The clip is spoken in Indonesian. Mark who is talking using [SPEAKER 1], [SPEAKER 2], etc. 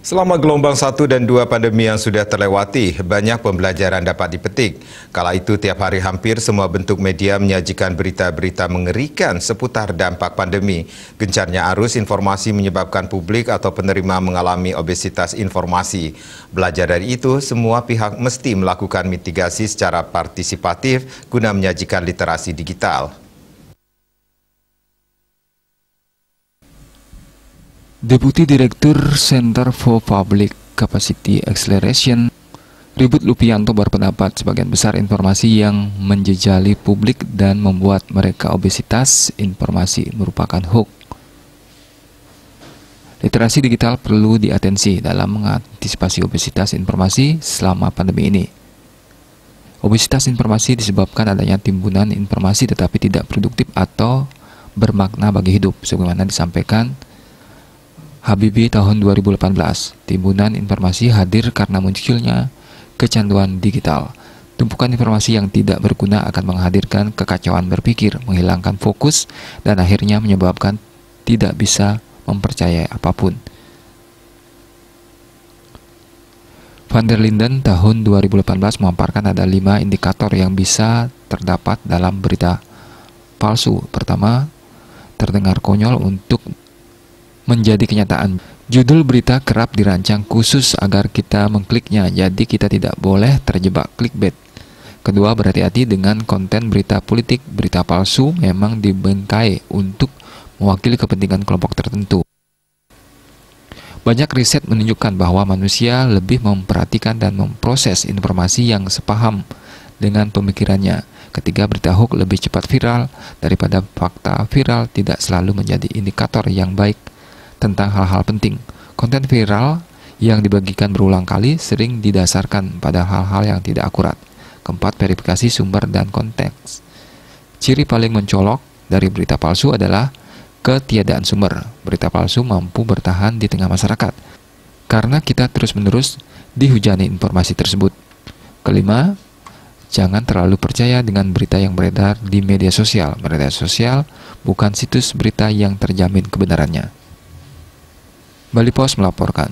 [SPEAKER 1] Selama gelombang 1 dan 2 pandemi yang sudah terlewati, banyak pembelajaran dapat dipetik. Kala itu tiap hari hampir semua bentuk media menyajikan berita-berita mengerikan seputar dampak pandemi. Gencarnya arus informasi menyebabkan publik atau penerima mengalami obesitas informasi. Belajar dari itu, semua pihak mesti melakukan mitigasi secara partisipatif guna menyajikan literasi digital.
[SPEAKER 2] Deputi Direktur Center for Public Capacity Acceleration Ribut Lupianto berpendapat sebagian besar informasi yang menjejali publik dan membuat mereka obesitas informasi merupakan hoax. Literasi digital perlu diatensi dalam mengantisipasi obesitas informasi selama pandemi ini. Obesitas informasi disebabkan adanya timbunan informasi tetapi tidak produktif atau bermakna bagi hidup, sebagaimana disampaikan Habibie tahun 2018, timbunan informasi hadir karena munculnya kecanduan digital. Tumpukan informasi yang tidak berguna akan menghadirkan kekacauan berpikir, menghilangkan fokus, dan akhirnya menyebabkan tidak bisa mempercayai apa pun. Van der Linden tahun 2018 memaparkan ada lima indikator yang bisa terdapat dalam berita palsu. Pertama, terdengar konyol untuk menjadi kenyataan. Judul berita kerap dirancang khusus agar kita mengkliknya, jadi kita tidak boleh terjebak clickbait. Kedua, berhati-hati dengan konten berita politik. Berita palsu memang dibengkai untuk mewakili kepentingan kelompok tertentu. Banyak riset menunjukkan bahwa manusia lebih memperhatikan dan memproses informasi yang sepaham dengan pemikirannya. Ketiga, berita hoax lebih cepat viral daripada fakta viral tidak selalu menjadi indikator yang baik tentang hal-hal penting. Konten viral yang dibagikan berulang kali sering didasarkan pada hal-hal yang tidak akurat. Keempat, verifikasi sumber dan konteks. Ciri paling mencolok dari berita palsu adalah ketiadaan sumber. Berita palsu mampu bertahan di tengah masyarakat karena kita terus-menerus dihujani informasi tersebut. Kelima, jangan terlalu percaya dengan berita yang beredar di media sosial. Media sosial bukan situs berita yang terjamin kebenarannya. Bali Pos melaporkan.